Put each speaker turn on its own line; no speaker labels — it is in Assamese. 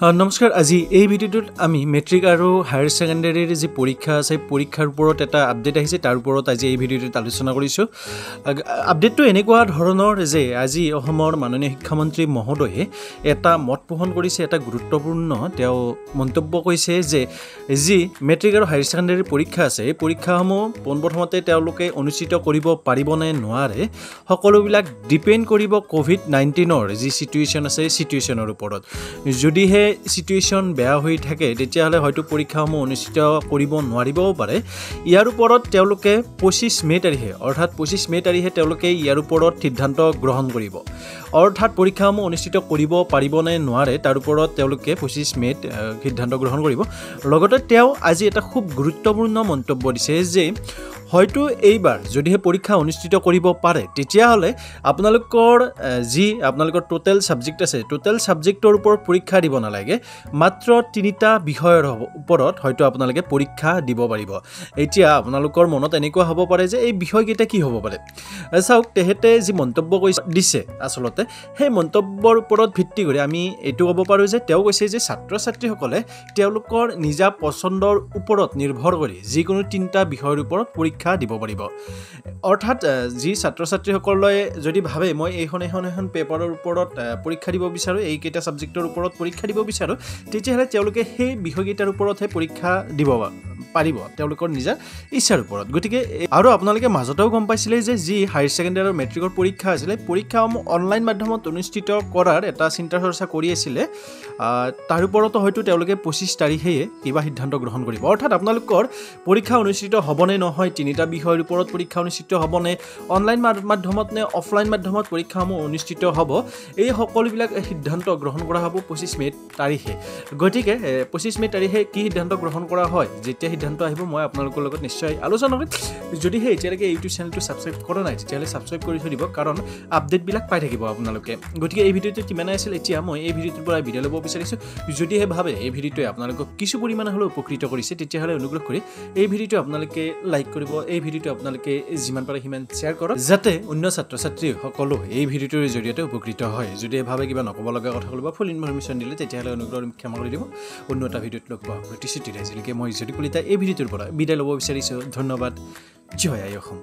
নমস্কাৰ আজি এই ভিডিঅ'টোত আমি মেট্ৰিক আৰু হায়াৰ ছেকেণ্ডেৰীৰ যি পৰীক্ষা আছে পৰীক্ষাৰ ওপৰত এটা আপডেট আহিছে তাৰ ওপৰত আজি এই ভিডিঅ'টোত আলোচনা কৰিছোঁ। আপডেটটো এনেকুৱা ধৰণৰ যে আজি অসমৰ মাননীয় শিক্ষামন্ত্ৰী মহোদয়ে এটা মত পোষণ কৰিছে এটা গুৰুত্বপূৰ্ণ তেওঁ মন্তব্য কৈছে যে যি মেট্ৰিক আৰু হায়াৰ ছেকেণ্ডেৰীৰ পৰীক্ষা আছে এই পৰীক্ষাসমূহ পোনপ্ৰথমতে তেওঁলোকে অনুষ্ঠিত কৰিব পাৰিবনে নোৱাৰে সকলোবিলাক ডিপেণ্ড কৰিব ক'ভিড নাইণ্টিনৰ যি চিটুৱেশ্যন আছে এই চিটুৱেশ্যনৰ ওপৰত। যদিহে চিটুৱেশ্যন বেয়া হৈ থাকে তেতিয়াহ'লে হয়তো পৰীক্ষাসমূহ অনুষ্ঠিত কৰিব নোৱাৰিবও পাৰে। ইয়াৰ ওপৰত তেওঁলোকে পঁচিছ মে' তাৰিখে অৰ্থাৎ পঁচিছ মে' তাৰিখে তেওঁলোকে ইয়াৰ ওপৰত সিদ্ধান্ত গ্ৰহণ কৰিব। অৰ্থাৎ পৰীক্ষাসমূহ অনুষ্ঠিত কৰিব পাৰিবনে নোৱাৰে তাৰ ওপৰত তেওঁলোকে পঁচিছ মে'ত সিদ্ধান্ত গ্ৰহণ কৰিব। লগতে তেওঁ আজি এটা খুব গুৰুত্বপূৰ্ণ মন্তব্য দিছে যে হয়তো এইবাৰ যদিহে পৰীক্ষা অনুষ্ঠিত কৰিব পাৰে তেতিয়াহ'লে আপোনালোকৰ যি আপোনালোকৰ টোটেল ছাবজেক্ট আছে টোটেল ছাবজেক্টৰ ওপৰত পৰীক্ষা দিব নালাগে। মাত্ৰ তিনিটা বিষয়ৰ ওপৰত হয়তো আপোনালোকে পৰীক্ষা দিব পাৰিব। এতিয়া আপোনালোকৰ মনত এনেকুৱা হ'ব পাৰে যে এই বিষয়কেইটা কি হ'ব পাৰে? চাওক তেখেতে যি মন্তব্য কৈছে দিছে আচলতে সেই মন্তব্যৰ ওপৰত ভিত্তি কৰি আমি এইটো ক'ব পাৰোঁ যে তেওঁ কৈছে যে ছাত্ৰ ছাত্ৰীসকলে তেওঁলোকৰ নিজা পচন্দৰ ওপৰত নিৰ্ভৰ কৰি যিকোনো তিনিটা বিষয়ৰ ওপৰত পৰীক্ষা দিব পাৰিব। অৰ্থাৎ যি ছাত্ৰ ছাত্ৰীসকলে যদি ভাবে মই এইখন এখন এখন পেপাৰৰ ওপৰত পৰীক্ষা দিব বিচাৰোঁ এইকেইটা ছাবজেক্টৰ ওপৰত পৰীক্ষা দিব বিচাৰোঁ তেতিয়াহ'লে তেওঁলোকে সেই বিষয়কেইটাৰ ওপৰতহে পৰীক্ষা দিব পাৰিব তেওঁলোকৰ নিজা ইচ্ছাৰ ওপৰত। গতিকে আৰু আপোনালোকে মাজতেও গম পাইছিলে যে যি হায়াৰ ছেকেণ্ডেৰী আৰু মেট্ৰিকৰ পৰীক্ষা আছিলে পৰীক্ষাসমূহ অনলাইন মাধ্যমত অনুষ্ঠিত কৰাৰ এটা চিন্তা চৰ্চা কৰি আছিলে। তাৰ ওপৰতো হয়তো তেওঁলোকে পঁচিছ তাৰিখেয়ে কিবা সিদ্ধান্ত গ্ৰহণ কৰিব। অৰ্থাৎ আপোনালোকৰ পৰীক্ষা অনুষ্ঠিত হ'বনে নহয় তিনিটা বিষয়ৰ ওপৰত পৰীক্ষা অনুষ্ঠিত হ'বনে অনলাইন মাধ্যমত নে অফলাইন মাধ্যমত পৰীক্ষাসমূহ অনুষ্ঠিত হ'ব এই সকলোবিলাক সিদ্ধান্ত গ্ৰহণ কৰা হ'ব পঁচিছ মে' তাৰিখে। গতিকে পঁচিছ মে' তাৰিখে কি সিদ্ধান্ত গ্ৰহণ কৰা হয় যেতিয়া সিদ্ধান্ত আহিব মই আপোনালোকৰ লগত নিশ্চয় আলোচনা কৰিম। যদিহে এতিয়ালৈকে ইউটিউব চেনেলটো ছাবস্ক্ৰাইব কৰা নাই তেতিয়াহ'লে ছাবস্ক্ৰাইব কৰি থৈ দিব কাৰণ আপডেটবিলাক পাই থাকিব আপোনালোকে। গতিকে এই ভিডিঅ'টো কিমানে আছিল এতিয়া মই এই ভিডিঅ'টোৰ পৰা ভিডিঅ' ল'ব বিচাৰিছোঁ। যদিহে ভাবে এই ভিডিঅ'টোৱে আপোনালোকক কিছু পৰিমাণে হ'লেও উপকৃত কৰিছে তেতিয়াহ'লে অনুগ্ৰহ কৰি এই ভিডিঅ'টো আপোনালোকে লাইক কৰিব এই ভিডিঅ'টো আপোনালোকে যিমান পাৰে সিমান শ্বেয়াৰ কৰক যাতে অন্য ছাত্ৰ ছাত্ৰীসকলো এই ভিডিঅ'টোৰ জৰিয়তে উপকৃত হয়। যদি ভাবে কিবা নক'ব লগা কথা ক'ব ফুল ইনফৰমেশ্যন দিলে তেতিয়াহ'লে অনুগ্ৰহ ক্ষমা কৰি দিব। অন্য এটা ভিডিঅ'ত লগ পোৱা প্ৰতিশ্ৰুতিৰে আজিলৈকে মই জ্যোতি কলিতা এই ভিডিঅ'টোৰ পৰা বিদায় ল'ব বিচাৰিছোঁ। ধন্যবাদ। জয় আই অসম।